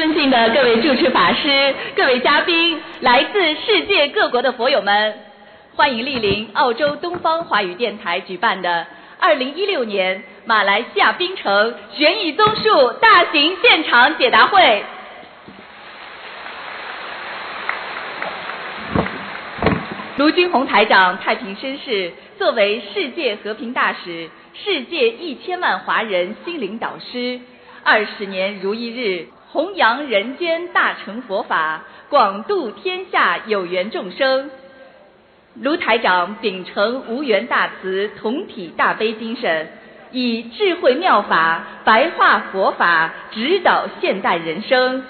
尊敬的各位主持法师、各位嘉宾、来自世界各国的佛友们，欢迎莅临澳洲东方华语电台举办的二零一六年马来西亚槟城悬疑综述大型现场解答会。卢军宏台长太平绅士作为世界和平大使、世界一千万华人心灵导师，二十年如一日弘扬人间大乘佛法，广度天下有缘众生。卢台长秉承无缘大慈、同体大悲精神，以智慧妙法白话佛法指导现代人生。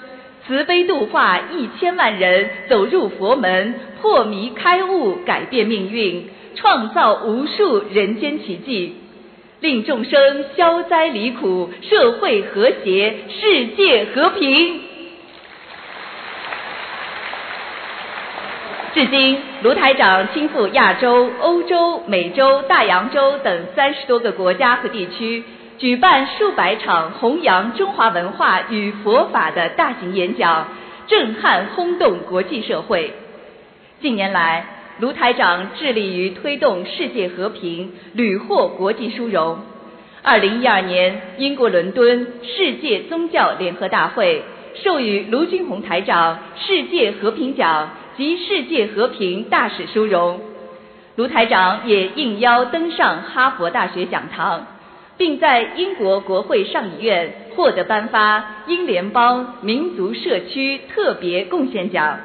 慈悲度化一千万人走入佛门，破迷开悟，改变命运，创造无数人间奇迹，令众生消灾离苦，社会和谐，世界和平。至今，卢台长亲赴亚洲、欧洲、美洲、大洋洲等三十多个国家和地区。举办数百场弘扬中华文化与佛法的大型演讲，震撼轰动国际社会。近年来，卢台长致力于推动世界和平，屡获国际殊荣。二零一二年，英国伦敦世界宗教联合大会授予卢军宏台长世界和平奖及世界和平大使殊荣。卢台长也应邀登上哈佛大学讲堂。并在英国国会上议院获得颁发英联邦民族社区特别贡献奖。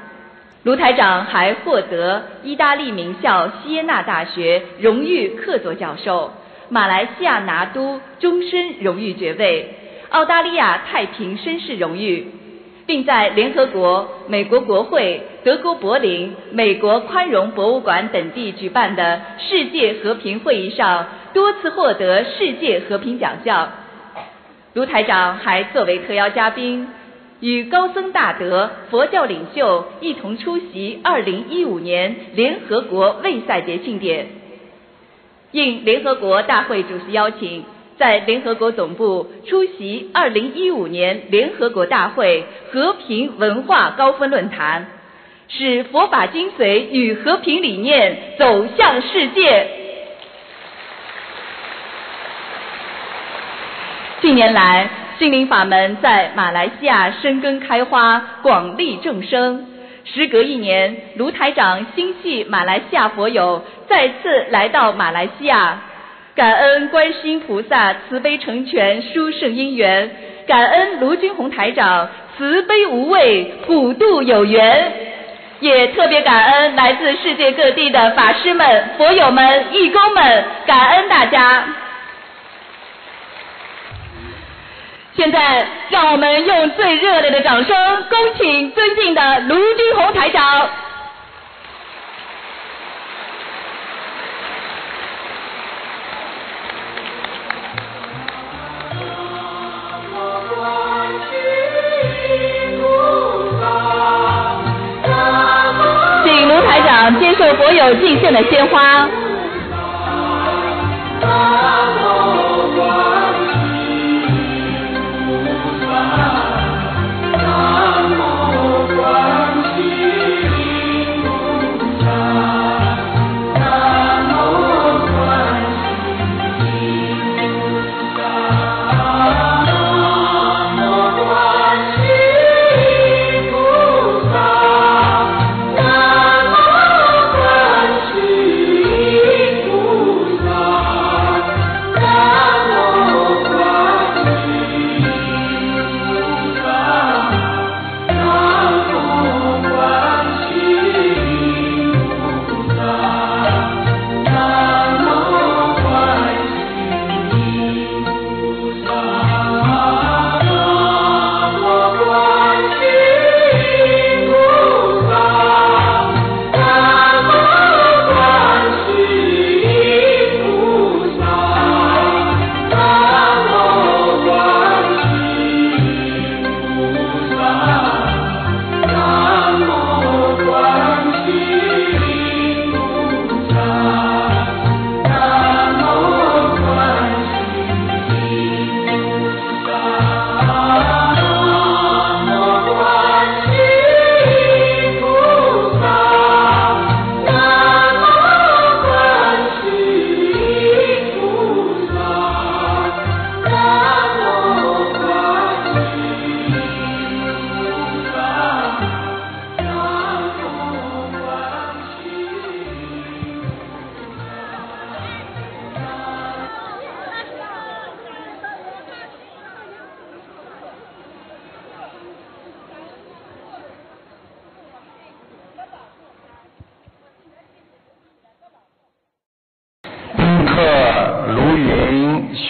卢台长还获得意大利名校锡耶纳大学荣誉客座教授、马来西亚拿督终身荣誉爵位、澳大利亚太平绅士荣誉，并在联合国、美国国会、德国柏林、美国宽容博物馆等地举办的世界和平会议上。多次获得世界和平奖项，卢台长还作为特邀嘉宾，与高僧大德、佛教领袖一同出席2015年联合国卫赛节庆典。应联合国大会主席邀请，在联合国总部出席2015年联合国大会和平文化高峰论坛，使佛法精髓与和平理念走向世界。近年来，心灵法门在马来西亚生根开花，广利众生。时隔一年，卢台长心系马来西亚佛友，再次来到马来西亚，感恩观世音菩萨慈悲成全殊胜因缘，感恩卢军宏台长慈悲无畏普度有缘，也特别感恩来自世界各地的法师们、佛友们、义工们，感恩大家。现在，让我们用最热烈的掌声，恭请尊敬的卢军宏台长。请卢台长接受所有敬献的鲜花。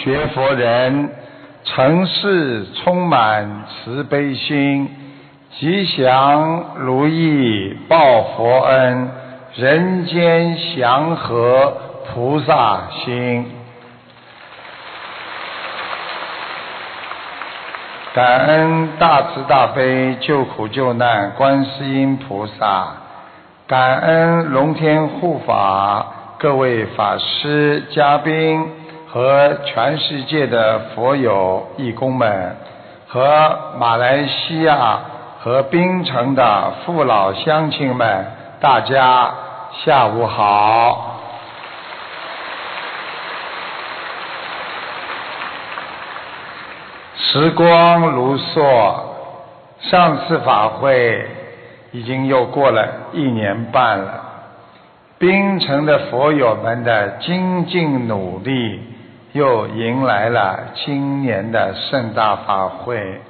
学佛人，成事充满慈悲心，吉祥如意报佛恩，人间祥和菩萨心。感恩大慈大悲救苦救难观世音菩萨，感恩龙天护法各位法师嘉宾和全世界的佛友义工们，和马来西亚和槟城的父老乡亲们，大家下午好。时光如梭，上次法会已经又过了一年半了。槟城的佛友们的精进努力，又迎来了今年的盛大法会。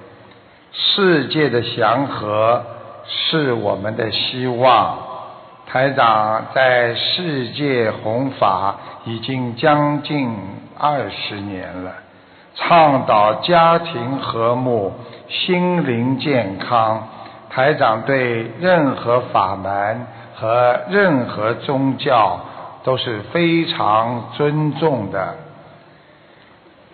世界的祥和是我们的希望。台长在世界弘法已经将近二十年了。倡导家庭和睦、心灵健康。台长对任何法门和任何宗教都是非常尊重的。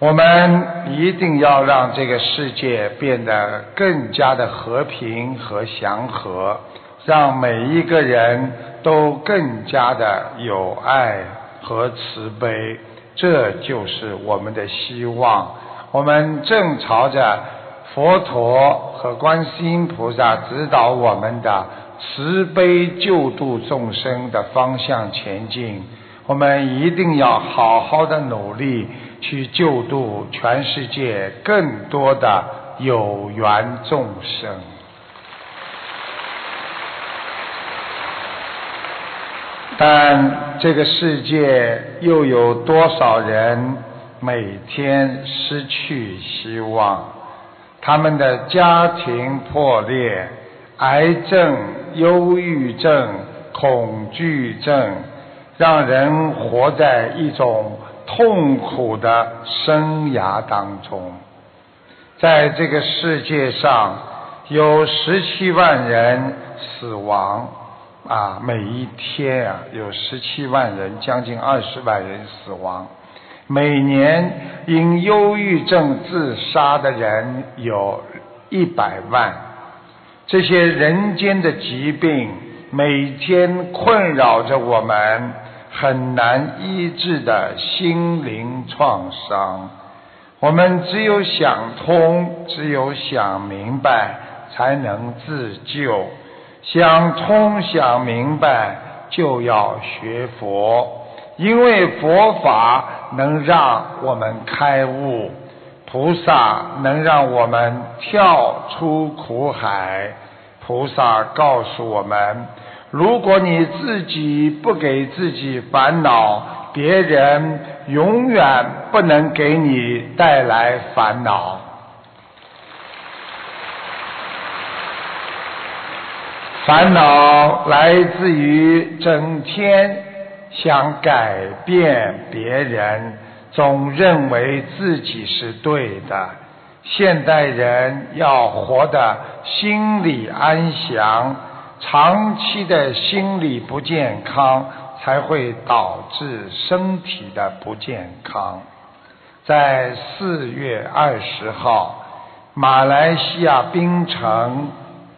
我们一定要让这个世界变得更加的和平和祥和，让每一个人都更加的有爱和慈悲。这就是我们的希望。我们正朝着佛陀和观世音菩萨指导我们的慈悲救度众生的方向前进。我们一定要好好的努力去救度全世界更多的有缘众生。但这个世界又有多少人每天失去希望？他们的家庭破裂，癌症、忧郁症、恐惧症，让人活在一种痛苦的生涯当中。在这个世界上，有十七万人死亡。啊，每一天啊，有十七万人，将近二十万人死亡。每年因忧郁症自杀的人有一百万。这些人间的疾病，每天困扰着我们，很难医治的心灵创伤。我们只有想通，只有想明白，才能自救。想通想明白，就要学佛，因为佛法能让我们开悟，菩萨能让我们跳出苦海。菩萨告诉我们：如果你自己不给自己烦恼，别人永远不能给你带来烦恼。烦恼来自于整天想改变别人，总认为自己是对的。现代人要活得心理安详，长期的心理不健康才会导致身体的不健康。在四月二十号，马来西亚槟城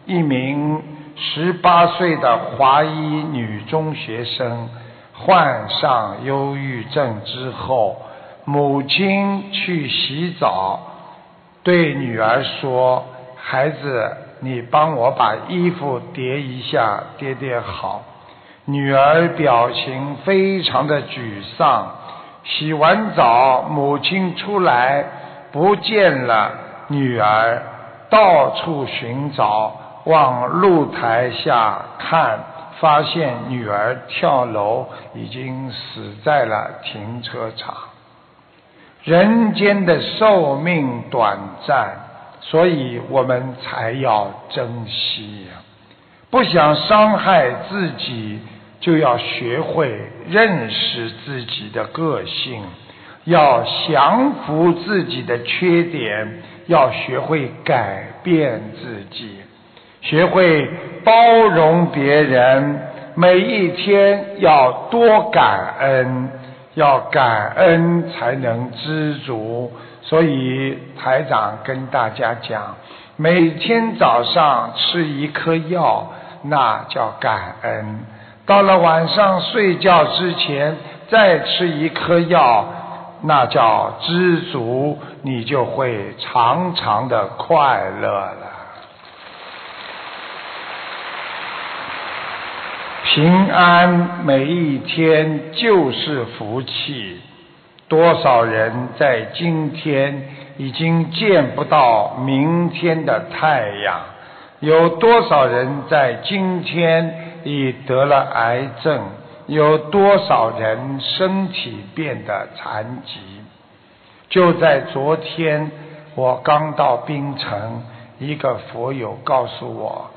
一名。十八岁的华裔女中学生患上忧郁症之后，母亲去洗澡，对女儿说：“孩子，你帮我把衣服叠一下，叠叠好。”女儿表情非常的沮丧。洗完澡，母亲出来不见了女儿，到处寻找。往露台下看，发现女儿跳楼，已经死在了停车场。人间的寿命短暂，所以我们才要珍惜！不想伤害自己，就要学会认识自己的个性，要降服自己的缺点，要学会改变自己，学会包容别人。每一天要多感恩，要感恩才能知足。所以台长跟大家讲，每天早上吃一颗药，那叫感恩；到了晚上睡觉之前再吃一颗药，那叫知足。你就会长长的快乐了。平安每一天就是福气。多少人在今天已经见不到明天的太阳？有多少人在今天已得了癌症？有多少人身体变得残疾？就在昨天，我刚到槟城，一个佛友告诉我，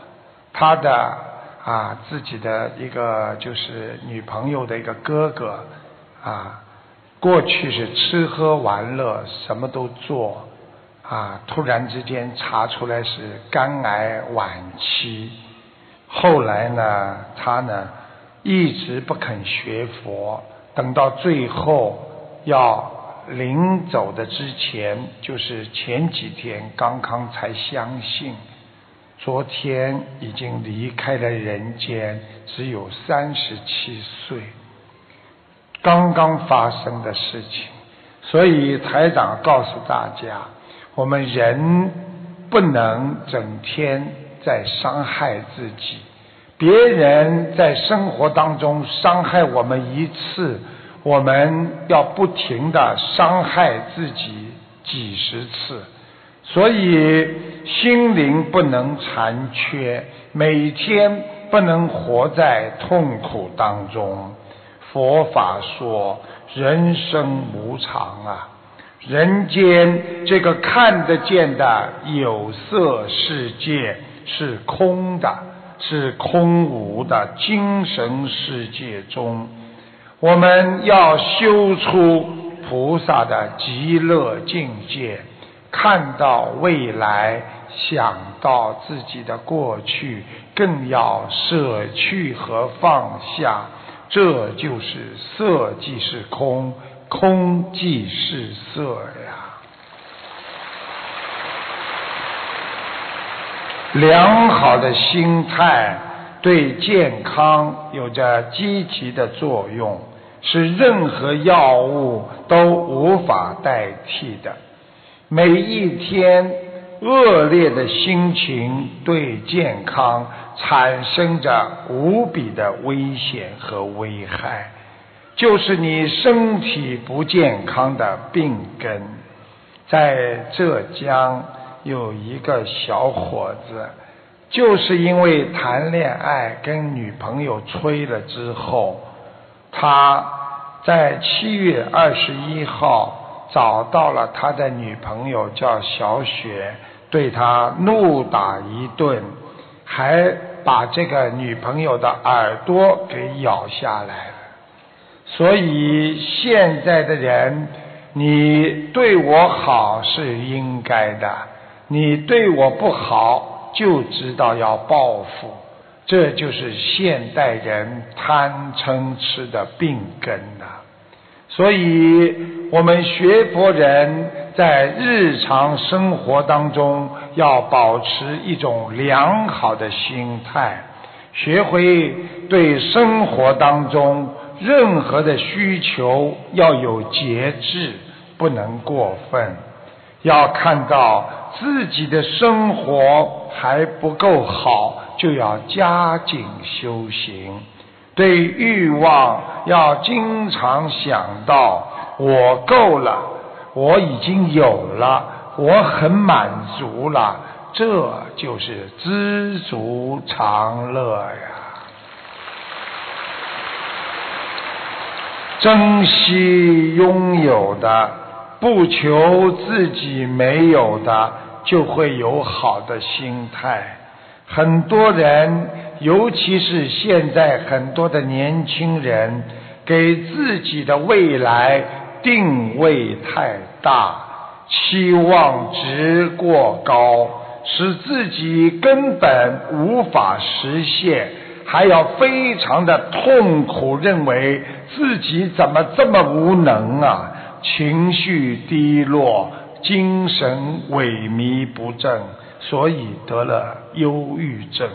他的。啊，自己的一个就是女朋友的一个哥哥，啊，过去是吃喝玩乐什么都做，啊，突然之间查出来是肝癌晚期，后来呢，他呢一直不肯学佛，等到最后要临走的之前，就是前几天刚刚才相信。昨天已经离开了人间，只有三十七岁，刚刚发生的事情。所以台长告诉大家，我们人不能整天在伤害自己，别人在生活当中伤害我们一次，我们要不停的伤害自己几十次。所以心灵不能残缺，每天不能活在痛苦当中。佛法说人生无常啊，人间这个看得见的有色世界是空的，是空无的精神世界中，我们要修出菩萨的极乐境界。看到未来，想到自己的过去，更要舍去和放下。这就是色即是空，空即是色呀。良好的心态对健康有着积极的作用，是任何药物都无法代替的。每一天恶劣的心情对健康产生着无比的危险和危害，就是你身体不健康的病根。在浙江有一个小伙子，就是因为谈恋爱跟女朋友吹了之后，他在七月二十一号。找到了他的女朋友叫小雪，对他怒打一顿，还把这个女朋友的耳朵给咬下来。所以现在的人，你对我好是应该的，你对我不好就知道要报复，这就是现代人贪嗔痴的病根。所以，我们学佛人在日常生活当中要保持一种良好的心态，学会对生活当中任何的需求要有节制，不能过分。要看到自己的生活还不够好，就要加紧修行。对欲望要经常想到，我够了，我已经有了，我很满足了，这就是知足常乐呀。珍惜拥有的，不求自己没有的，就会有好的心态。很多人，尤其是现在很多的年轻人，给自己的未来定位太大，期望值过高，使自己根本无法实现，还要非常的痛苦，认为自己怎么这么无能啊，情绪低落，精神萎靡不振，所以得了忧郁症。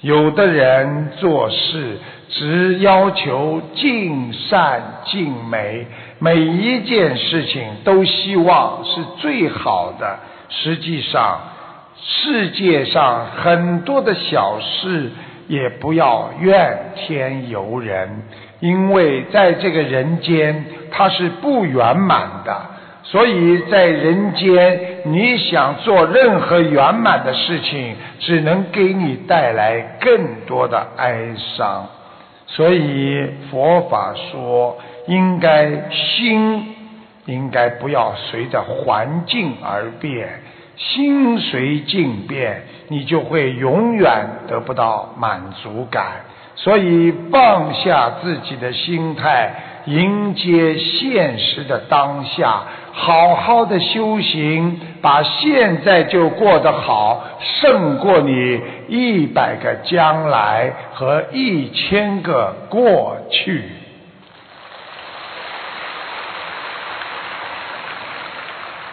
有的人做事只要求尽善尽美，每一件事情都希望是最好的。实际上，世界上很多的小事也不要怨天尤人，因为在这个人间它是不圆满的。所以在人间，你想做任何圆满的事情，只能给你带来更多的哀伤。所以佛法说，应该心应该不要随着环境而变，心随境变，你就会永远得不到满足感。所以放下自己的心态，迎接现实的当下。好好的修行，把现在就过得好，胜过你一百个将来和一千个过去。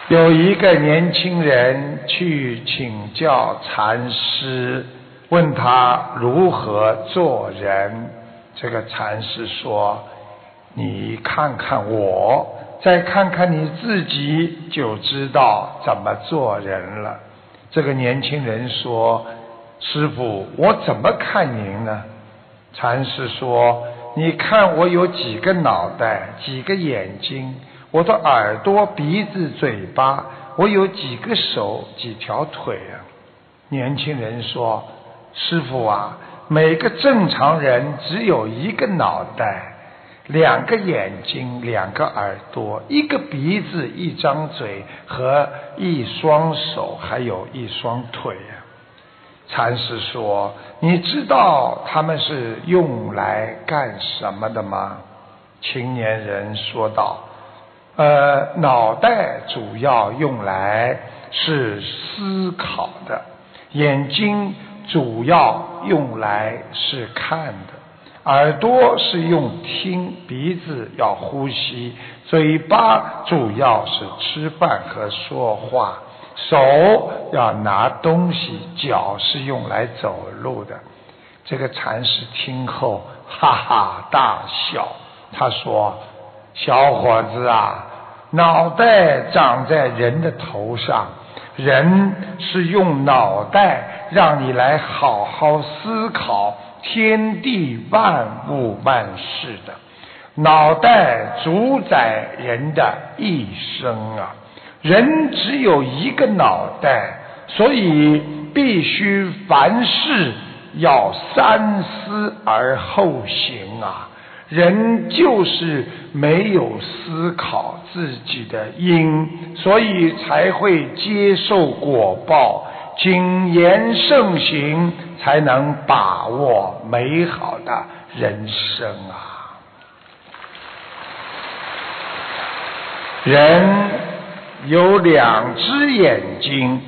有一个年轻人去请教禅师，问他如何做人。这个禅师说：“你看看我。”再看看你自己，就知道怎么做人了。这个年轻人说：“师傅，我怎么看您呢？”禅师说：“你看我有几个脑袋，几个眼睛，我的耳朵、鼻子、嘴巴，我有几个手、几条腿啊？”年轻人说：“师傅啊，每个正常人只有一个脑袋。”两个眼睛，两个耳朵，一个鼻子，一张嘴和一双手，还有一双腿。禅师说：“你知道他们是用来干什么的吗？”青年人说道：“呃，脑袋主要用来是思考的，眼睛主要用来是看的。”耳朵是用听，鼻子要呼吸，嘴巴主要是吃饭和说话，手要拿东西，脚是用来走路的。这个禅师听后哈哈大笑，他说：“小伙子啊，脑袋长在人的头上，人是用脑袋让你来好好思考。”天地万物万事的脑袋主宰人的一生啊！人只有一个脑袋，所以必须凡事要三思而后行啊！人就是没有思考自己的因，所以才会接受果报。谨言慎行，才能把握美好的人生啊！人有两只眼睛，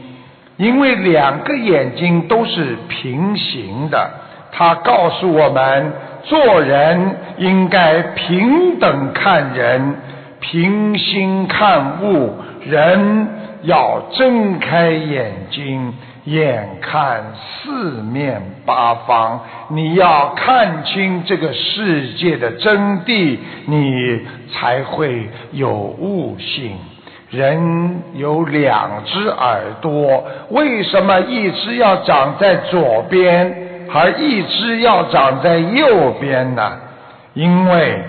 因为两个眼睛都是平行的，它告诉我们，做人应该平等看人，平心看物，人。要睁开眼睛，眼看四面八方，你要看清这个世界的真谛，你才会有悟性。人有两只耳朵，为什么一只要长在左边，而一只要长在右边呢？因为。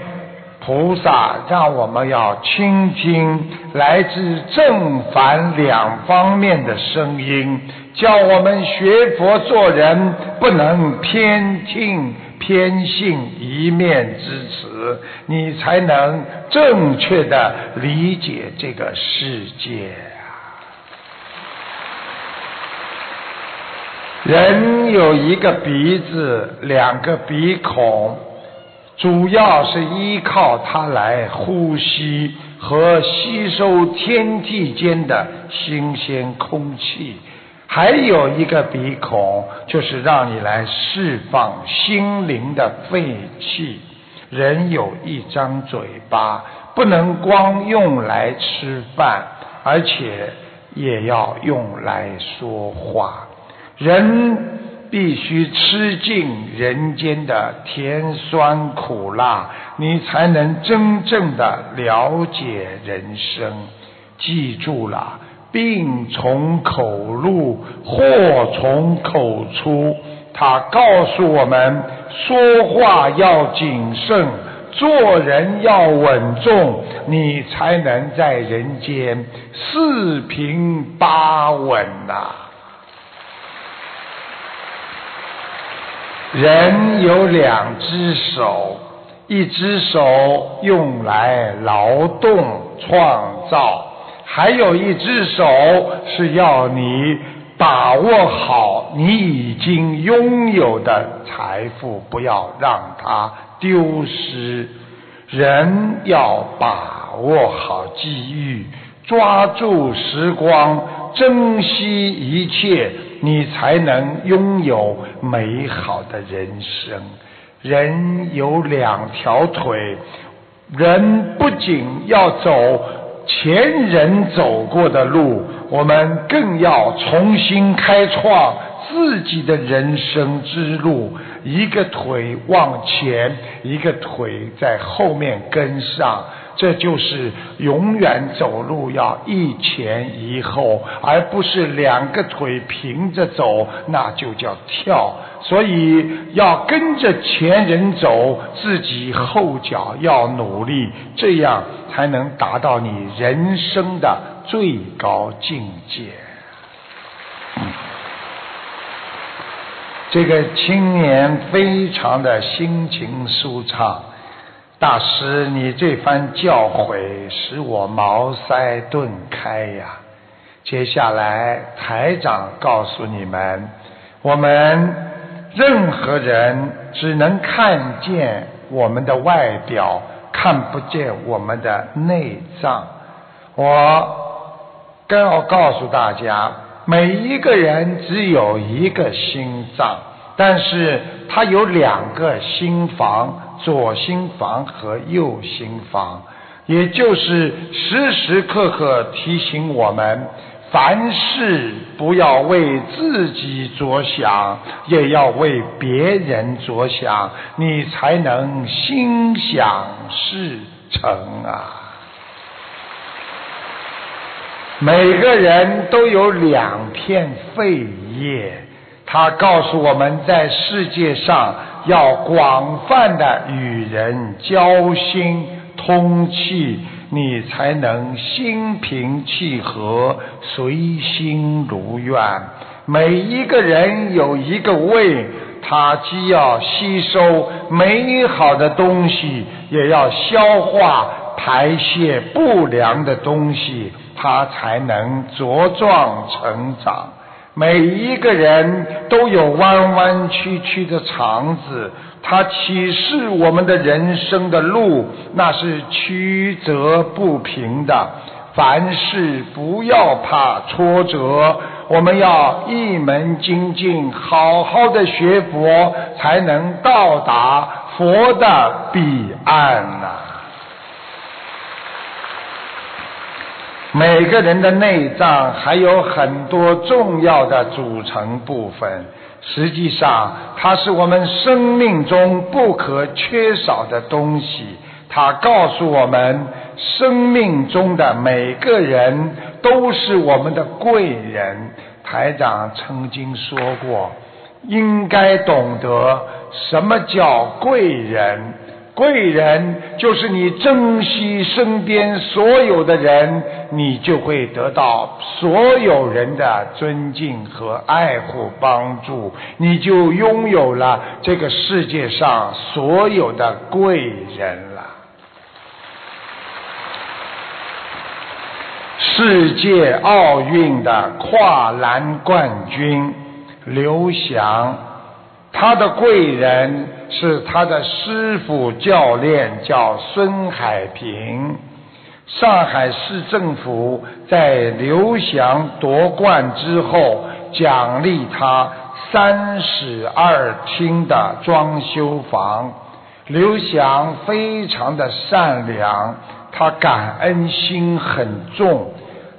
菩萨让我们要倾听来自正反两方面的声音，叫我们学佛做人不能偏听偏信一面之词，你才能正确的理解这个世界啊！人有一个鼻子，两个鼻孔。主要是依靠它来呼吸，和吸收天地间的新鲜空气。还有一个鼻孔，就是让你来释放心灵的废气。人有一张嘴巴，不能光用来吃饭，而且也要用来说话。人必须吃尽人间的甜酸苦辣，你才能真正的了解人生。记住了。病从口入，祸从口出。他告诉我们，说话要谨慎，做人要稳重，你才能在人间四平八稳呐。人有两只手，一只手用来劳动创造。还有一只手是要你把握好你已经拥有的财富，不要让它丢失。人要把握好机遇，抓住时光，珍惜一切，你才能拥有美好的人生。人有两条腿，人不仅要走。前人走过的路，我们更要重新开创自己的人生之路。一个腿往前，一个腿在后面跟上，这就是永远走路要一前一后，而不是两个腿平着走，那就叫跳。所以要跟着前人走，自己后脚要努力，这样才能达到你人生的最高境界。这个青年非常的心情舒畅，大师，你这番教诲使我茅塞顿开呀！接下来台长告诉你们，我们。任何人只能看见我们的外表，看不见我们的内脏。我更要告诉大家，每一个人只有一个心脏，但是他有两个心房，左心房和右心房，也就是时时刻刻提醒我们。凡事不要为自己着想，也要为别人着想，你才能心想事成啊！每个人都有两片肺叶，他告诉我们在世界上要广泛的与人交心通气。你才能心平气和，随心如愿。每一个人有一个胃，他既要吸收美好的东西，也要消化排泄不良的东西，他才能茁壮成长。每一个人都有弯弯曲曲的肠子。它启示我们的人生的路，那是曲折不平的。凡事不要怕挫折，我们要一门精进，好好的学佛，才能到达佛的彼岸呐。每个人的内脏还有很多重要的组成部分。实际上，它是我们生命中不可缺少的东西。它告诉我们，生命中的每个人都是我们的贵人。台长曾经说过，应该懂得什么叫贵人。贵人就是你珍惜身边所有的人，你就会得到所有人的尊敬和爱护帮助，你就拥有了这个世界上所有的贵人了。世界奥运的跨栏冠军刘翔。他的贵人是他的师傅教练，叫孙海平。上海市政府在刘翔夺冠之后，奖励他三室二厅的装修房。刘翔非常的善良，他感恩心很重，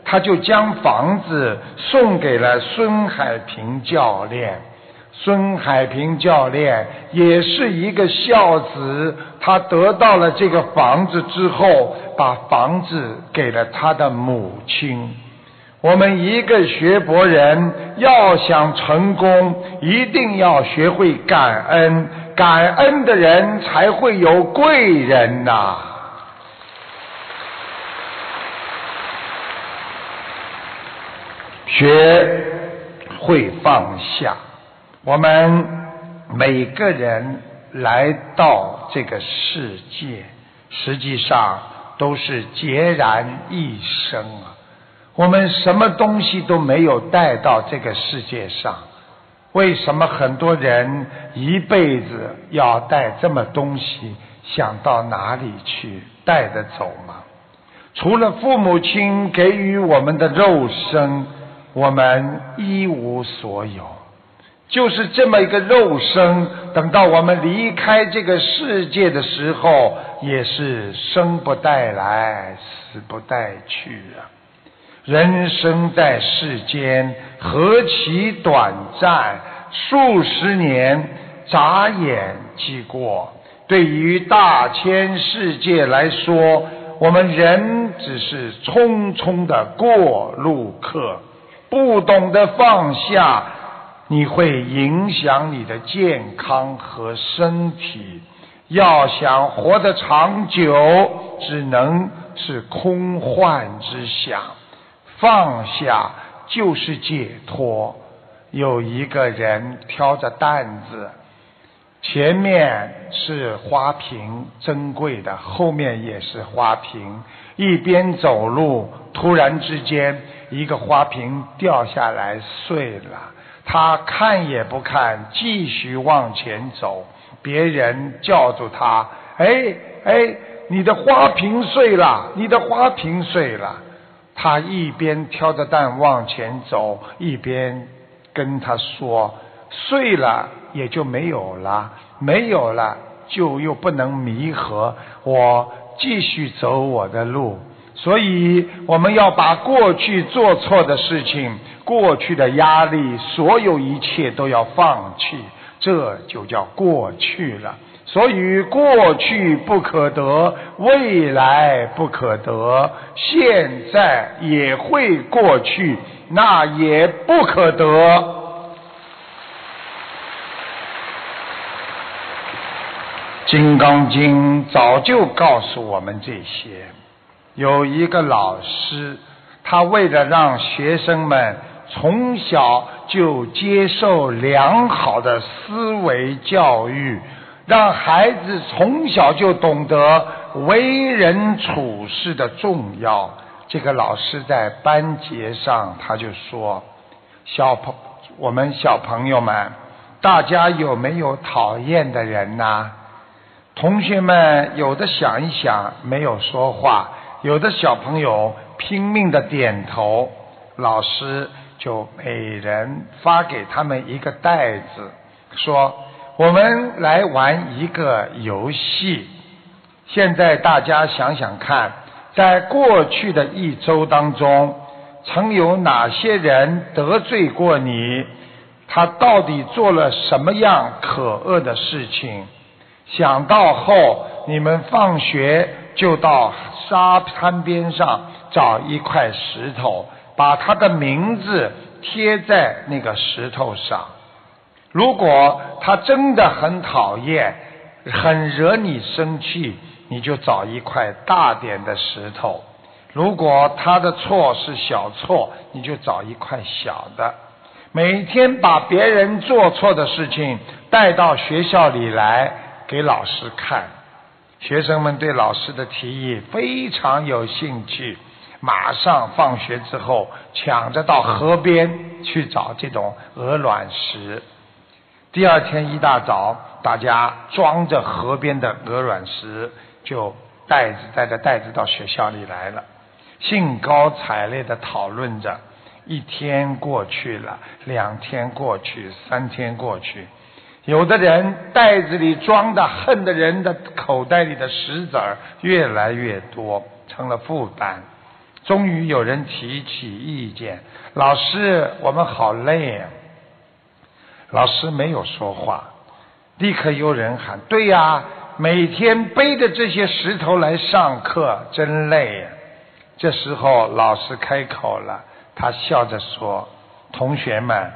他就将房子送给了孙海平教练。孙海平教练也是一个孝子，他得到了这个房子之后，把房子给了他的母亲。我们一个学博人要想成功，一定要学会感恩，感恩的人才会有贵人呐。学会放下。我们每个人来到这个世界，实际上都是孑然一身啊！我们什么东西都没有带到这个世界上，为什么很多人一辈子要带这么东西？想到哪里去带得走吗？除了父母亲给予我们的肉身，我们一无所有。就是这么一个肉身，等到我们离开这个世界的时候，也是生不带来，死不带去啊！人生在世间何其短暂，数十年眨眼即过。对于大千世界来说，我们人只是匆匆的过路客，不懂得放下。你会影响你的健康和身体。要想活得长久，只能是空幻之想。放下就是解脱。有一个人挑着担子，前面是花瓶，珍贵的，后面也是花瓶。一边走路，突然之间，一个花瓶掉下来碎了。他看也不看，继续往前走。别人叫住他：“哎哎，你的花瓶碎了，你的花瓶碎了。”他一边挑着担往前走，一边跟他说：“碎了也就没有了，没有了就又不能弥合。我继续走我的路。所以我们要把过去做错的事情。”过去的压力，所有一切都要放弃，这就叫过去了。所以过去不可得，未来不可得，现在也会过去，那也不可得。《金刚经》早就告诉我们这些。有一个老师，他为了让学生们。从小就接受良好的思维教育，让孩子从小就懂得为人处事的重要。这个老师在班节上他就说：“小朋我们小朋友们，大家有没有讨厌的人呐？”同学们有的想一想，没有说话；有的小朋友拼命的点头。老师。就每人发给他们一个袋子，说：“我们来玩一个游戏。现在大家想想看，在过去的一周当中，曾有哪些人得罪过你？他到底做了什么样可恶的事情？想到后，你们放学就到沙滩边上找一块石头。”把他的名字贴在那个石头上。如果他真的很讨厌、很惹你生气，你就找一块大点的石头；如果他的错是小错，你就找一块小的。每天把别人做错的事情带到学校里来给老师看。学生们对老师的提议非常有兴趣。马上放学之后，抢着到河边去找这种鹅卵石。第二天一大早，大家装着河边的鹅卵石，就袋子带着袋子到学校里来了，兴高采烈的讨论着。一天过去了，两天过去，三天过去，有的人袋子里装的恨的人的口袋里的石子儿越来越多，成了负担。终于有人提起意见：“老师，我们好累。”老师没有说话，立刻有人喊：“对呀，每天背着这些石头来上课，真累。”这时候老师开口了。他笑着说：“同学们，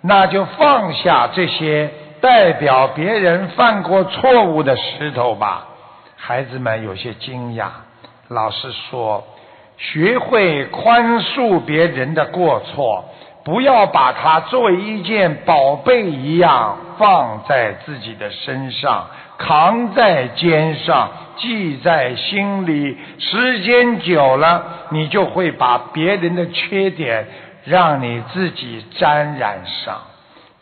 那就放下这些代表别人犯过错误的石头吧。”孩子们有些惊讶。老师说：“学会宽恕别人的过错，不要把它作为一件宝贝一样放在自己的身上，扛在肩上。”记在心里，时间久了，你就会把别人的缺点让你自己沾染上。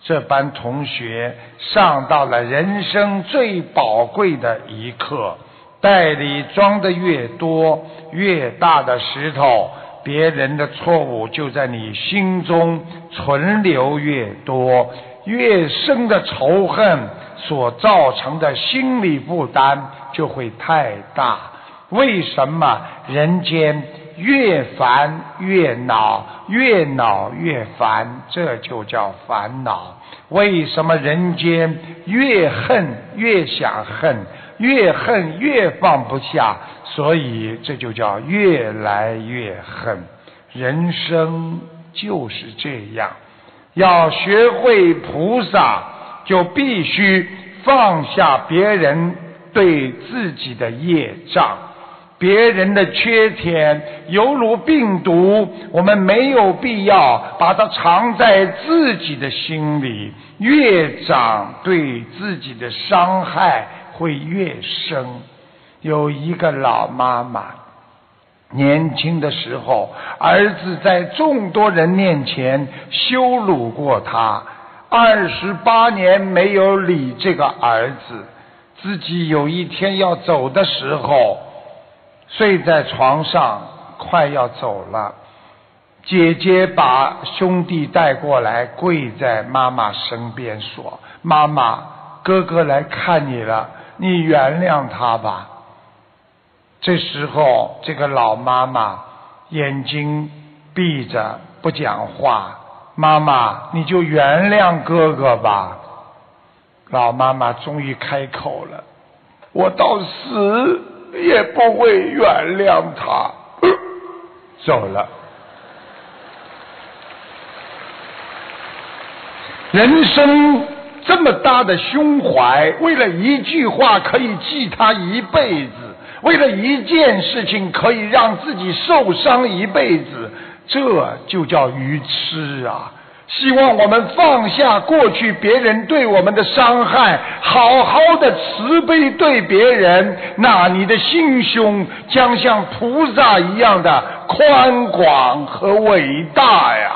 这班同学上到了人生最宝贵的一课，袋里装的越多，越大的石头，别人的错误就在你心中存留越多，越深的仇恨所造成的心理负担。就会太大。为什么人间越烦越恼，越恼越烦？这就叫烦恼。为什么人间越恨越想恨，越恨越放不下？所以这就叫越来越恨。人生就是这样，要学会菩萨，就必须放下别人。对自己的业障，别人的缺点犹如病毒，我们没有必要把它藏在自己的心里。越长，对自己的伤害会越深。有一个老妈妈，年轻的时候，儿子在众多人面前羞辱过他，二十八年没有理这个儿子。自己有一天要走的时候，睡在床上，快要走了。姐姐把兄弟带过来，跪在妈妈身边说：“妈妈，哥哥来看你了，你原谅他吧。”这时候，这个老妈妈眼睛闭着不讲话。妈妈，你就原谅哥哥吧。老妈妈终于开口了：“我到死也不会原谅他。”走了。人生这么大的胸怀，为了一句话可以记他一辈子，为了一件事情可以让自己受伤一辈子，这就叫愚痴啊！希望我们放下过去别人对我们的伤害，好好的慈悲对别人，那你的心胸将像菩萨一样的宽广和伟大呀！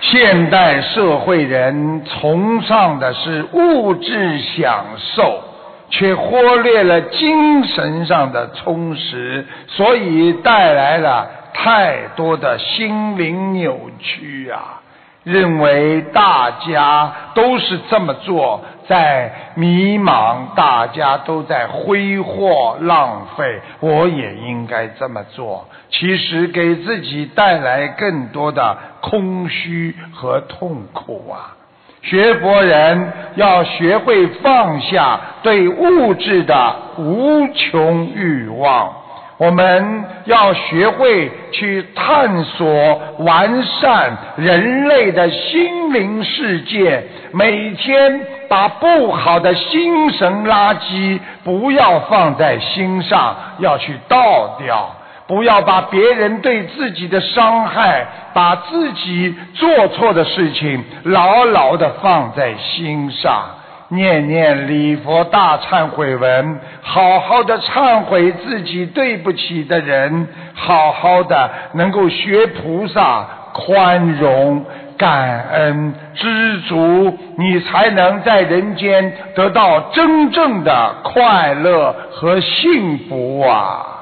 现代社会人崇尚的是物质享受。却忽略了精神上的充实，所以带来了太多的心灵扭曲啊！认为大家都是这么做，在迷茫，大家都在挥霍浪费，我也应该这么做。其实给自己带来更多的空虚和痛苦啊！学佛人要学会放下对物质的无穷欲望，我们要学会去探索完善人类的心灵世界，每天把不好的心神垃圾不要放在心上，要去倒掉。不要把别人对自己的伤害，把自己做错的事情牢牢的放在心上，念念礼佛大忏悔文，好好的忏悔自己对不起的人，好好的能够学菩萨宽容，感恩、知足，你才能在人间得到真正的快乐和幸福啊！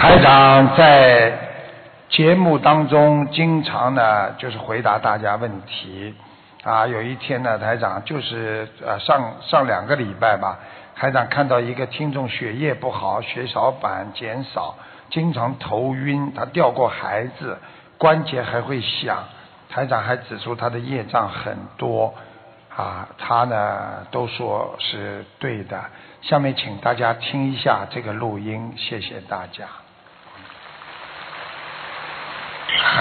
台长在节目当中经常呢，就是回答大家问题。啊，有一天呢，台长就是呃上上两个礼拜吧，台长看到一个听众血液不好，血小板减少，经常头晕，他掉过孩子，关节还会响。台长还指出他的业障很多，啊，他呢都说是对的。下面请大家听一下这个录音，谢谢大家。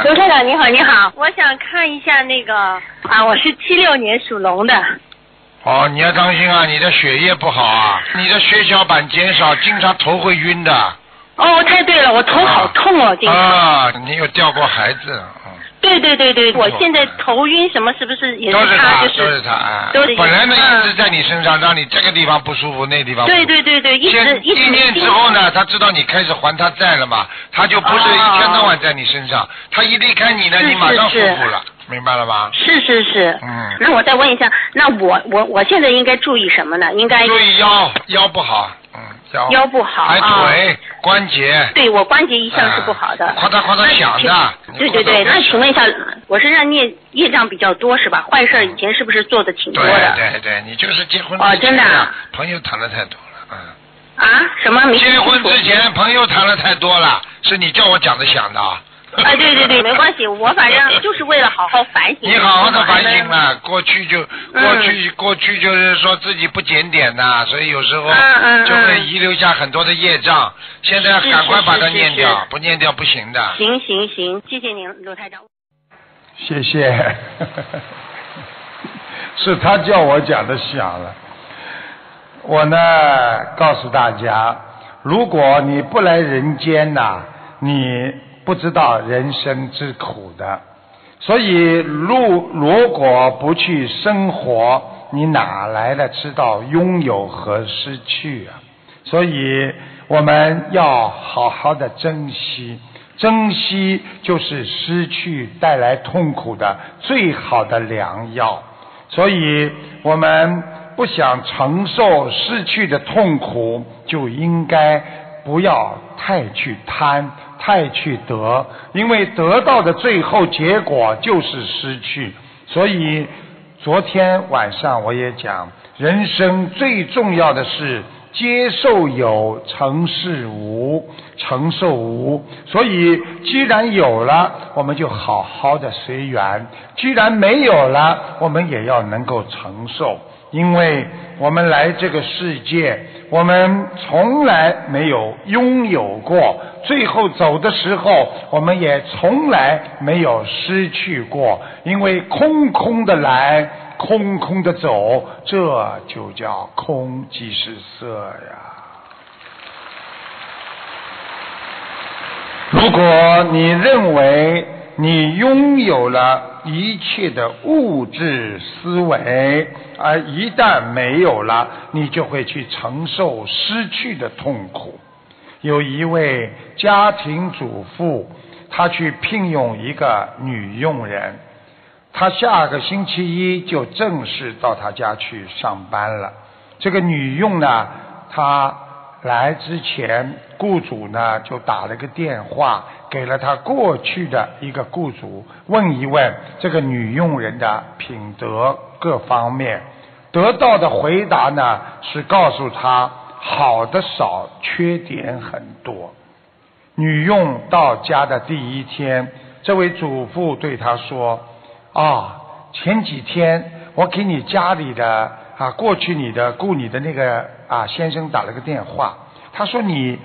刘科长你好，你好，我想看一下那个啊，我是七六年属龙的。哦，你要当心啊，你的血液不好啊，你的血小板减少，经常头会晕的。哦，太对了，我头好痛哦，经常。啊，你有掉过孩子。对对对对，我现在头晕什么是不是也是他？就是都是他，都是他本来呢一直在你身上，让你这个地方不舒服，那地方。对对对对，一直一直。一念之后呢，他知道你开始还他债了嘛，他就不是一天到晚在你身上，他一离开你呢，你马上舒服了，明白了吧？是是是。嗯。那我再问一下，那我我我现在应该注意什么呢？应该。注意腰腰不好。嗯腰不好啊，腿关节，对我关节一向是不好的，夸嗒夸嗒响的。对对对，那请问一下，我身上业业障比较多是吧？坏事以前是不是做的挺多的？对对对，你就是结婚哦，真的，朋友谈的太多了，嗯。啊？什么？结婚之前朋友谈的太多了，是你叫我讲的响的。啊，对对对，没关系，我反正 就是为了好好反省。你好好的反省了，过去就过去过去就是说自己不检点呐，所以有时候就会遗留下很多的业障。现在赶快把它念掉，不念掉不行的。行行行，谢谢您，刘台长。谢谢，是他叫我讲的响了。我呢，告诉大家，如果你不来人间呐，你。不知道人生之苦的，所以如如果不去生活，你哪来的知道拥有和失去啊？所以我们要好好的珍惜，珍惜就是失去带来痛苦的最好的良药。所以我们不想承受失去的痛苦，就应该不要太去贪。太去得，因为得到的最后结果就是失去。所以昨天晚上我也讲，人生最重要的是接受有，承事无，承受无。所以既然有了，我们就好好的随缘；既然没有了，我们也要能够承受。因为我们来这个世界，我们从来没有拥有过，最后走的时候，我们也从来没有失去过。因为空空的来，空空的走，这就叫空即是色呀。如果你认为你拥有了，一切的物质思维，而一旦没有了，你就会去承受失去的痛苦。有一位家庭主妇，她去聘用一个女佣人，她下个星期一就正式到她家去上班了。这个女佣呢，她来之前，雇主呢就打了个电话。给了他过去的一个雇主问一问这个女佣人的品德各方面，得到的回答呢是告诉他好的少，缺点很多。女佣到家的第一天，这位主妇对他说：“啊，前几天我给你家里的啊过去你的雇你的那个啊先生打了个电话，他说你。”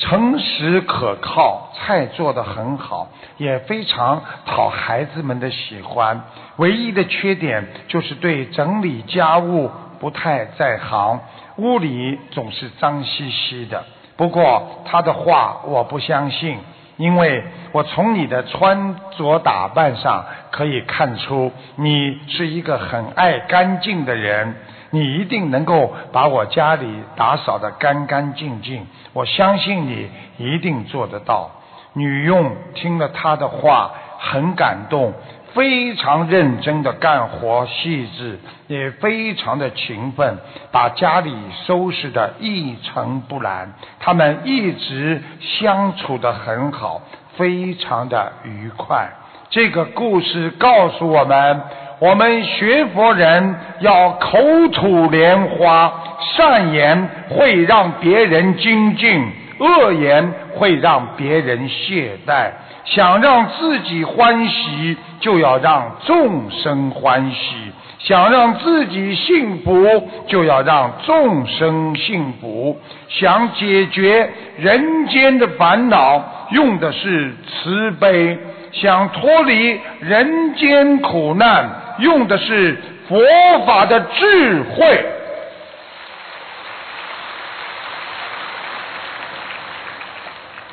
诚实可靠，菜做得很好，也非常讨孩子们的喜欢。唯一的缺点就是对整理家务不太在行，屋里总是脏兮兮的。不过他的话我不相信，因为我从你的穿着打扮上可以看出你是一个很爱干净的人。你一定能够把我家里打扫得干干净净，我相信你一定做得到。女佣听了他的话，很感动，非常认真的干活，细致，也非常的勤奋，把家里收拾的一尘不染。他们一直相处的很好，非常的愉快。这个故事告诉我们，我们学佛人要口吐莲花，善言会让别人精进，恶言会让别人懈怠。想让自己欢喜，就要让众生欢喜；想让自己幸福，就要让众生幸福。想解决人间的烦恼，用的是慈悲。想脱离人间苦难，用的是佛法的智慧。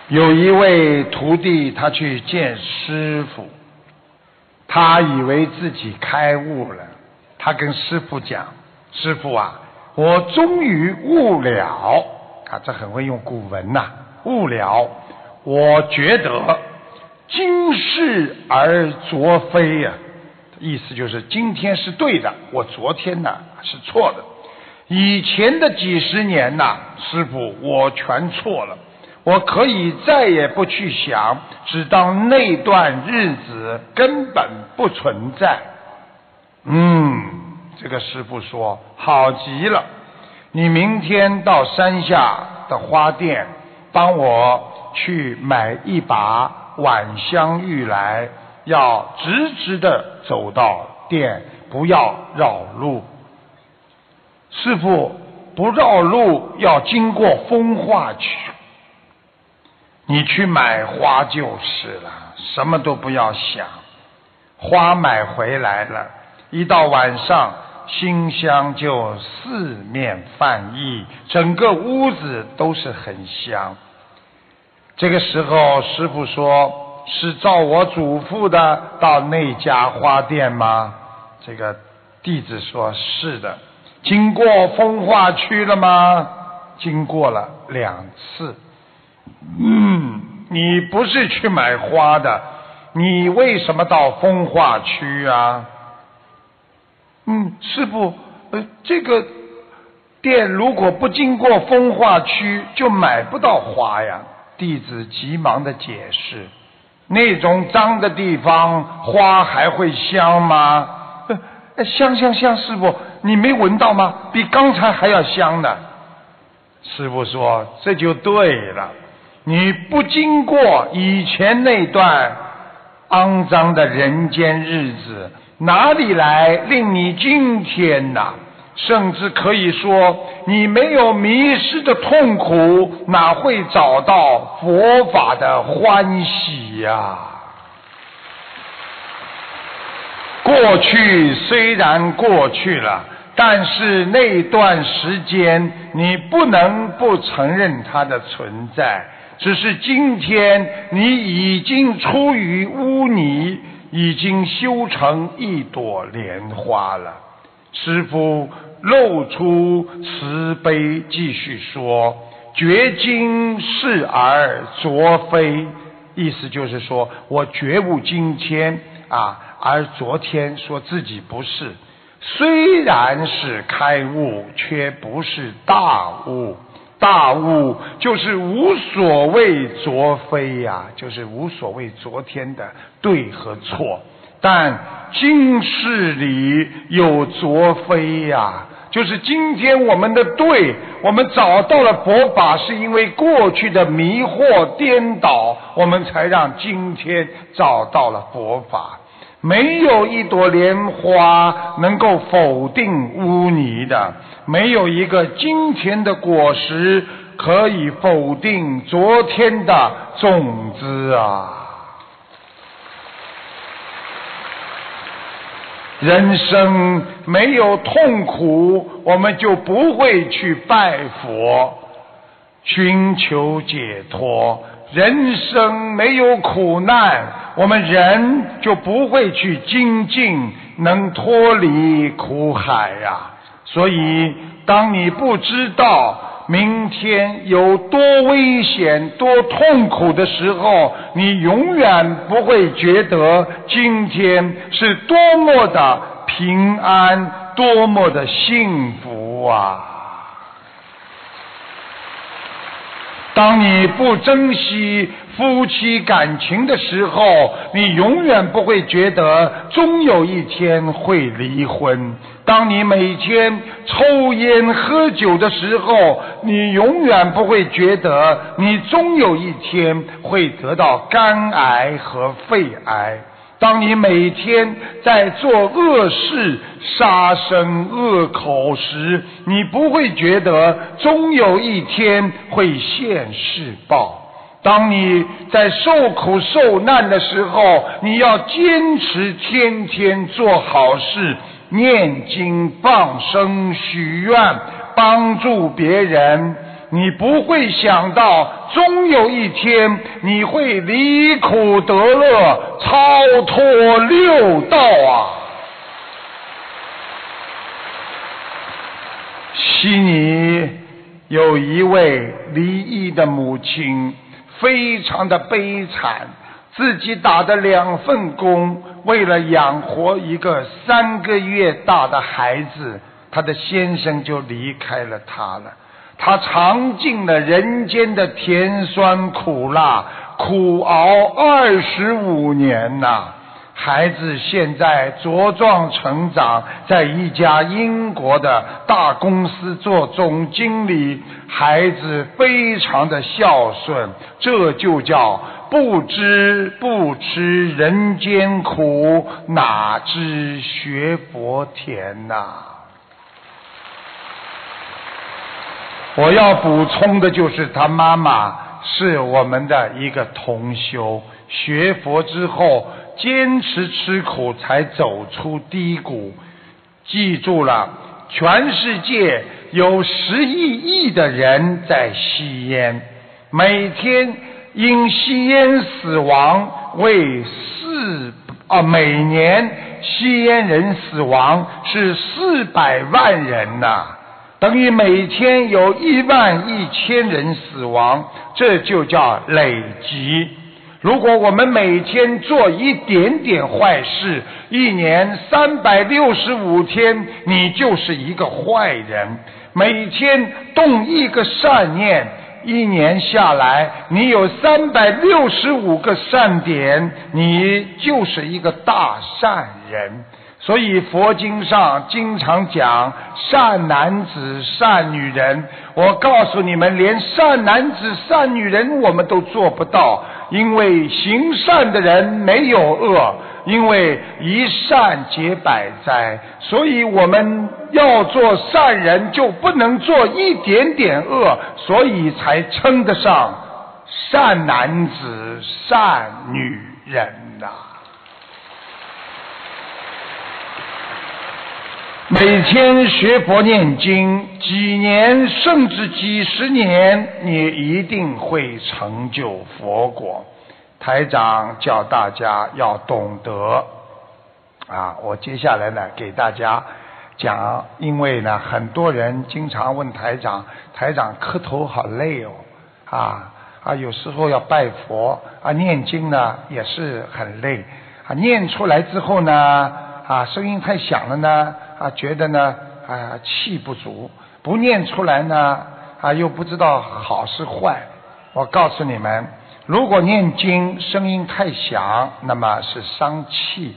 有一位徒弟，他去见师傅，他以为自己开悟了。他跟师傅讲：“师傅啊，我终于悟了。啊，这很会用古文呐，悟了。我觉得。”今世而昨非呀，意思就是今天是对的，我昨天呢是错的。以前的几十年呐，师傅我全错了，我可以再也不去想，只当那段日子根本不存在。嗯，这个师傅说好极了，你明天到山下的花店帮我去买一把。晚香玉来，要直直的走到店，不要绕路。师傅不绕路，要经过风化区。你去买花就是了，什么都不要想。花买回来了，一到晚上，馨香就四面泛溢，整个屋子都是很香。这个时候，师傅说：“是照我嘱咐的到那家花店吗？”这个弟子说：“是的。”经过风化区了吗？经过了两次。嗯，你不是去买花的，你为什么到风化区啊？嗯，师傅，呃，这个店如果不经过风化区，就买不到花呀。弟子急忙的解释：“那种脏的地方，花还会香吗？香香香，师傅，你没闻到吗？比刚才还要香呢。”师傅说：“这就对了，你不经过以前那段肮脏的人间日子，哪里来令你今天呐？”甚至可以说，你没有迷失的痛苦，哪会找到佛法的欢喜呀？过去虽然过去了，但是那段时间你不能不承认它的存在。只是今天你已经出于污泥，已经修成一朵莲花了，师傅。露出慈悲，继续说：“觉今是而昨非。”意思就是说我觉悟今天啊，而昨天说自己不是。虽然是开悟，却不是大悟。大悟就是无所谓昨非呀，就是无所谓昨天的对和错。但今世里有昨非呀，就是今天我们的对，我们找到了佛法，是因为过去的迷惑颠倒，我们才让今天找到了佛法。没有一朵莲花能够否定污泥的，没有一个今天的果实可以否定昨天的种子啊。人生没有痛苦，我们就不会去拜佛，寻求解脱；人生没有苦难，我们人就不会去精进，能脱离苦海呀。所以，当你不知道明天有多危险、多痛苦的时候，你永远不会觉得今天是多么的平安、多么的幸福啊！当你不珍惜夫妻感情的时候，你永远不会觉得终有一天会离婚。当你每天抽烟喝酒的时候，你永远不会觉得你终有一天会得到肝癌和肺癌。当你每天在做恶事、杀生恶口时，你不会觉得终有一天会现世报。当你在受苦受难的时候，你要坚持天天做好事。念经、放生、许愿、帮助别人，你不会想到，终有一天你会离苦得乐，超脱六道啊！悉尼有一位离异的母亲，非常的悲惨。自己打的两份工，为了养活一个三个月大的孩子，他的先生就离开了他了。他尝尽了人间的甜酸苦辣，苦熬二十五年呐。孩子现在茁壮成长，在一家英国的大公司做总经理。孩子非常的孝顺，这就叫。不知不吃人间苦，哪知学佛甜呐？我要补充的就是，他妈妈是我们的一个同修，学佛之后坚持吃苦，才走出低谷。记住了，全世界有十亿亿的人在吸烟，每天。因吸烟死亡为四啊，每年吸烟人死亡是四百万人呐，等于每天有一万一千人死亡，这就叫累积。如果我们每天做一点点坏事，一年三百六十五天，你就是一个坏人。每天动一个善念。一年下来，你有三百六十五个善点，你就是一个大善人。所以佛经上经常讲善男子、善女人。我告诉你们，连善男子、善女人我们都做不到，因为行善的人没有恶。因为一善解百灾，所以我们要做善人，就不能做一点点恶，所以才称得上善男子、善女人呐。每天学佛念经，几年甚至几十年，你一定会成就佛果。台长叫大家要懂得啊！我接下来呢，给大家讲，因为呢，很多人经常问台长，台长磕头好累哦，啊啊，有时候要拜佛啊，念经呢也是很累啊，念出来之后呢，啊，声音太响了呢，啊，觉得呢，啊，气不足；不念出来呢，啊，又不知道好是坏。我告诉你们。如果念经声音太响，那么是伤气；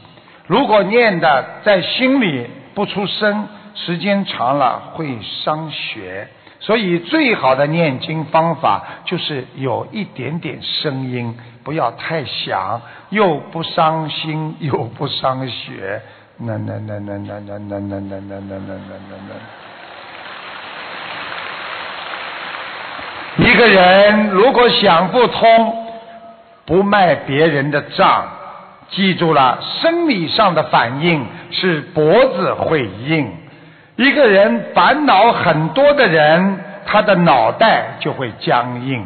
如果念的在心里不出声，时间长了会伤血。所以最好的念经方法就是有一点点声音，不要太响，又不伤心又不伤血。那那那那那那那那那那那那那那。一个人如果想不通。不卖别人的账，记住了，生理上的反应是脖子会硬。一个人烦恼很多的人，他的脑袋就会僵硬。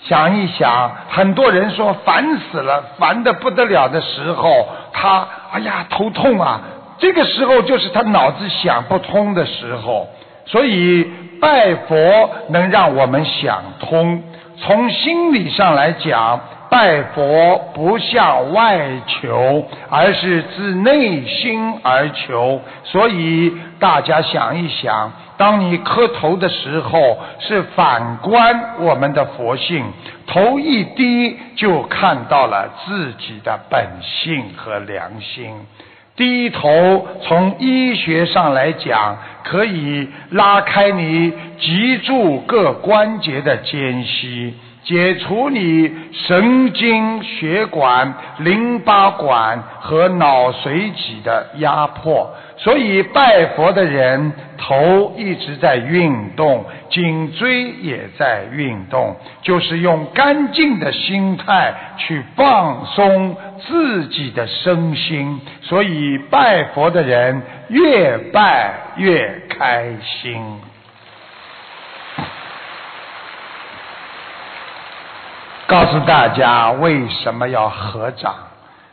想一想，很多人说烦死了，烦得不得了的时候，他哎呀头痛啊，这个时候就是他脑子想不通的时候。所以拜佛能让我们想通。从心理上来讲，拜佛不向外求，而是自内心而求。所以大家想一想，当你磕头的时候，是反观我们的佛性，头一低就看到了自己的本性和良心。低头从医学上来讲，可以拉开你脊柱各关节的间隙。解除你神经血管、淋巴管和脑髓脊的压迫，所以拜佛的人头一直在运动，颈椎也在运动，就是用干净的心态去放松自己的身心，所以拜佛的人越拜越开心。告诉大家为什么要合掌？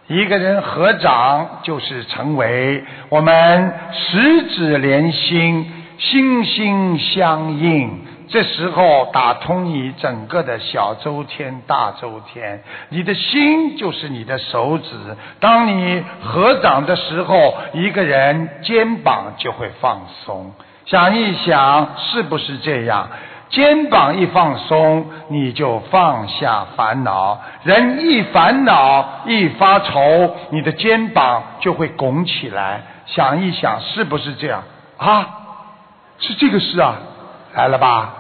一个人合掌就是成为我们十指连心，心心相印。这时候打通你整个的小周天、大周天，你的心就是你的手指。当你合掌的时候，一个人肩膀就会放松。想一想，是不是这样？肩膀一放松，你就放下烦恼。人一烦恼，一发愁，你的肩膀就会拱起来。想一想，是不是这样啊？是这个事啊，来了吧？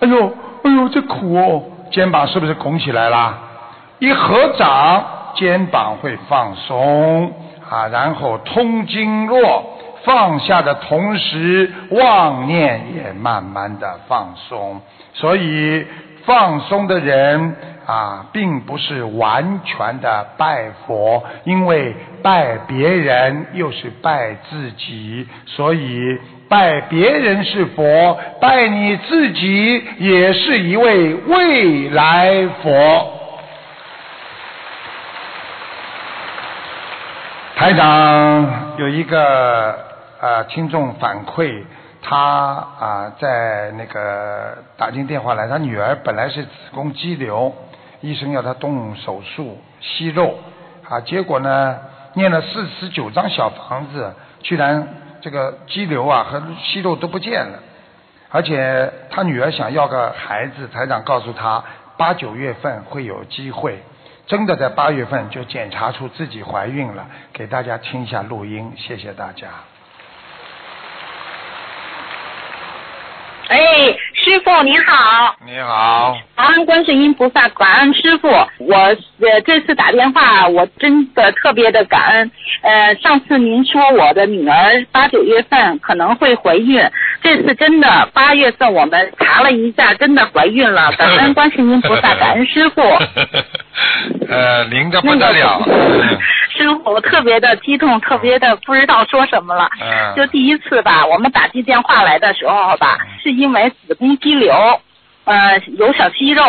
哎呦，哎呦，这苦哦！肩膀是不是拱起来了？一合掌，肩膀会放松啊，然后通经络。放下的同时，妄念也慢慢的放松。所以，放松的人啊，并不是完全的拜佛，因为拜别人又是拜自己。所以，拜别人是佛，拜你自己也是一位未来佛。台长有一个。啊，听众反馈，他啊在那个打进电话来，他女儿本来是子宫肌瘤，医生要他动手术息肉，啊，结果呢念了四十九张小房子，居然这个肌瘤啊和息肉都不见了，而且他女儿想要个孩子，台长告诉他八九月份会有机会，真的在八月份就检查出自己怀孕了，给大家听一下录音，谢谢大家。哎，师傅您好！你好，感恩观世音菩萨，感恩师傅。我呃这次打电话，我真的特别的感恩。呃，上次您说我的女儿八九月份可能会怀孕，这次真的八月份我们查了一下，真的怀孕了。感恩观世音菩萨，感恩师傅。呃，灵的不得了。我特别的激动，特别的不知道说什么了。嗯。就第一次吧，我们打进电话来的时候吧，是因为子宫肌瘤，呃，有小息肉。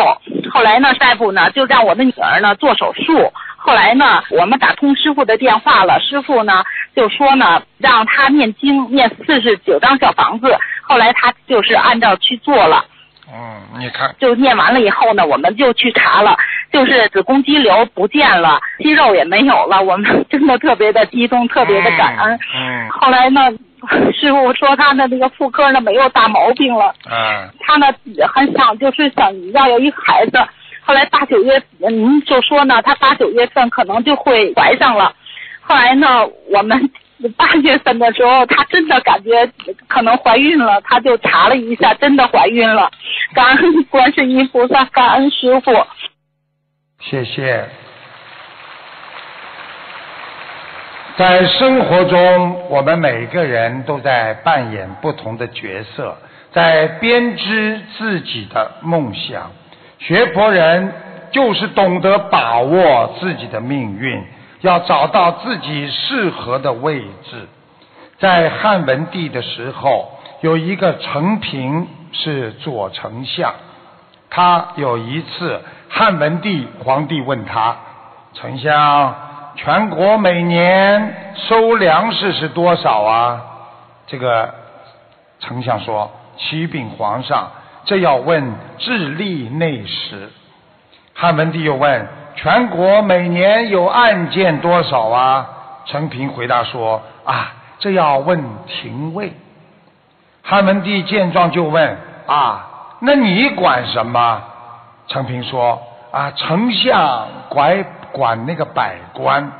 后来呢，大夫呢就让我的女儿呢做手术。后来呢，我们打通师傅的电话了，师傅呢就说呢，让他念经念四十九张小房子。后来他就是按照去做了。嗯，你看。就念完了以后呢，我们就去查了。就是子宫肌瘤不见了，肌肉也没有了，我们 真的特别的激动，特别的感恩。嗯。后来呢，师傅说他的那个妇科呢没有大毛病了。嗯。他呢很想就是想要有一孩子，后来八九月您就说呢，他八九月份可能就会怀上了。后来呢，我们八月份的时候，她真的感觉可能怀孕了，她就查了一下，真的怀孕了。感恩观世音菩萨，感恩师傅。谢谢。在生活中，我们每个人都在扮演不同的角色，在编织自己的梦想。学佛人就是懂得把握自己的命运，要找到自己适合的位置。在汉文帝的时候，有一个陈平是左丞相，他有一次。汉文帝皇帝问他：“丞相，全国每年收粮食是多少啊？”这个丞相说：“启禀皇上，这要问智力内史。”汉文帝又问：“全国每年有案件多少啊？”陈平回答说：“啊，这要问廷尉。”汉文帝见状就问：“啊，那你管什么？”陈平说：“啊，丞相管管那个百官。”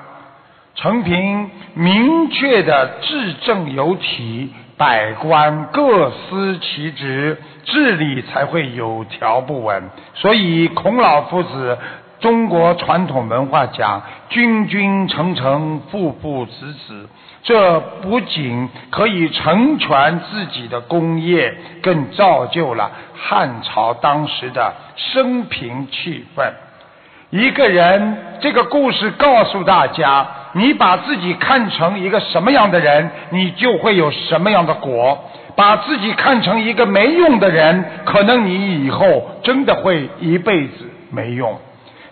陈平明确的治政有体，百官各司其职，治理才会有条不紊。所以孔老夫子中国传统文化讲“君君臣臣，父父子子”，这不仅可以成全自己的功业，更造就了汉朝当时的生平气氛。一个人，这个故事告诉大家：你把自己看成一个什么样的人，你就会有什么样的果；把自己看成一个没用的人，可能你以后真的会一辈子没用；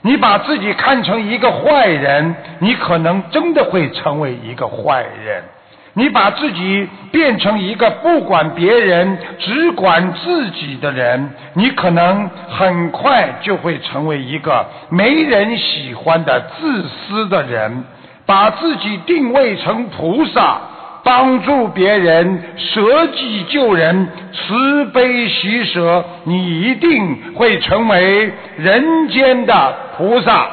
你把自己看成一个坏人，你可能真的会成为一个坏人。你把自己变成一个不管别人只管自己的人，你可能很快就会成为一个没人喜欢的自私的人。把自己定位成菩萨，帮助别人，舍己救人，慈悲喜舍，你一定会成为人间的菩萨。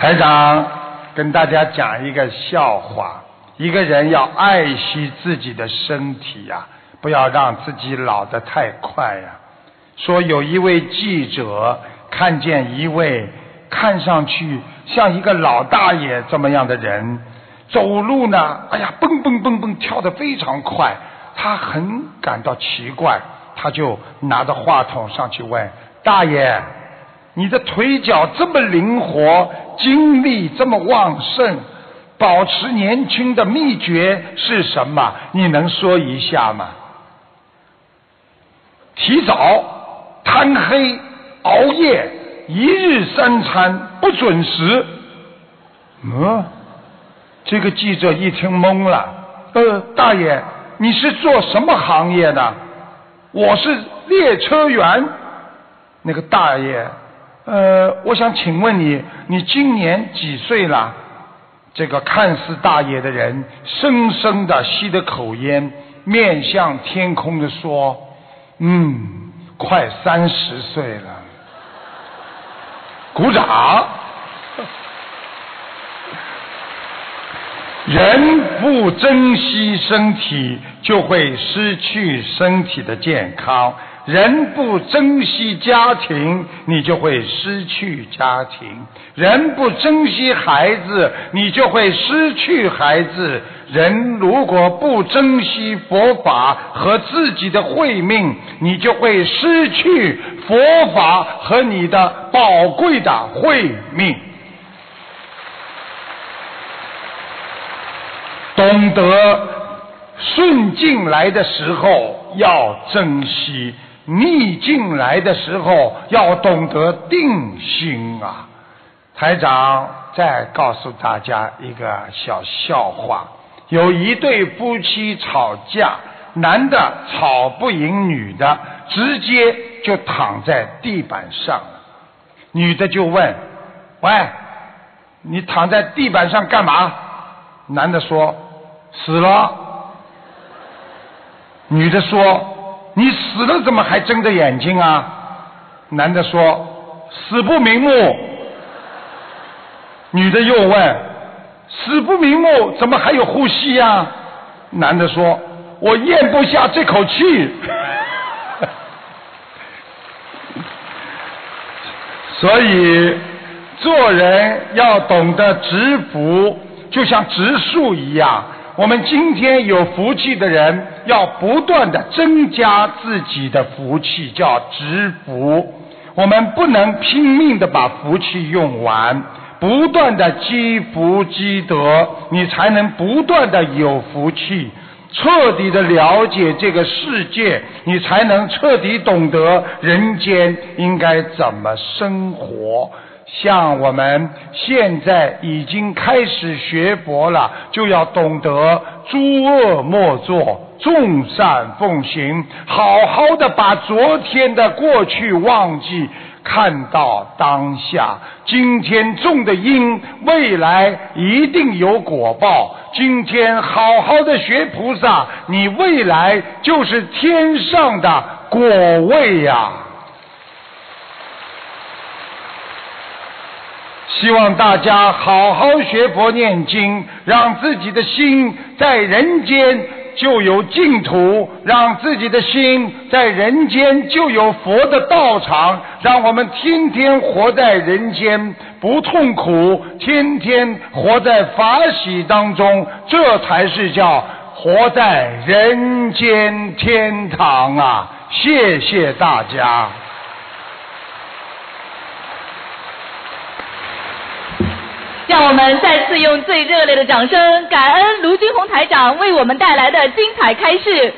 台长。跟大家讲一个笑话：一个人要爱惜自己的身体呀，不要让自己老得太快呀。说有一位记者看见一位看上去像一个老大爷这么样的人走路呢，哎呀，蹦蹦蹦蹦跳得非常快，他很感到奇怪，他就拿着话筒上去问大爷。你的腿脚这么灵活，精力这么旺盛，保持年轻的秘诀是什么？你能说一下吗？提早、贪黑、熬夜，一日三餐不准时。嗯，这个记者一听懵了。呃，大爷，你是做什么行业的？我是列车员。那个大爷。呃，我想请问你，你今年几岁了？这个看似大爷的人，深深的吸着口烟，面向天空的说：“嗯，快三十岁了。”鼓掌。人不珍惜身体，就会失去身体的健康。人不珍惜家庭，你就会失去家庭；人不珍惜孩子，你就会失去孩子。人如果不珍惜佛法和自己的慧命，你就会失去佛法和你的宝贵的慧命。懂得顺境来的时候要珍惜。逆境来的时候，要懂得定心啊！台长再告诉大家一个小笑话：有一对夫妻吵架，男的吵不赢女的，直接就躺在地板上了。女的就问：“喂，你躺在地板上干嘛？”男的说：“死了。”女的说。你死了怎么还睁着眼睛啊？男的说：“死不瞑目。”女的又问：“死不瞑目怎么还有呼吸呀？”男的说：“我咽不下这口气。”所以做人要懂得植福，就像植树一样。我们今天有福气的人，要不断的增加自己的福气，叫积福。我们不能拼命的把福气用完，不断的积福积德，你才能不断的有福气，彻底的了解这个世界，你才能彻底懂得人间应该怎么生活。像我们现在已经开始学佛了，就要懂得诸恶莫作，众善奉行，好好的把昨天的过去忘记，看到当下。今天种的因，未来一定有果报。今天好好的学菩萨，你未来就是天上的果位呀。希望大家好好学佛念经，让自己的心在人间就有净土，让自己的心在人间就有佛的道场，让我们天天活在人间不痛苦，天天活在法喜当中，这才是叫活在人间天堂啊！谢谢大家。让我们再次用最热烈的掌声，感恩卢军红台长为我们带来的精彩开示。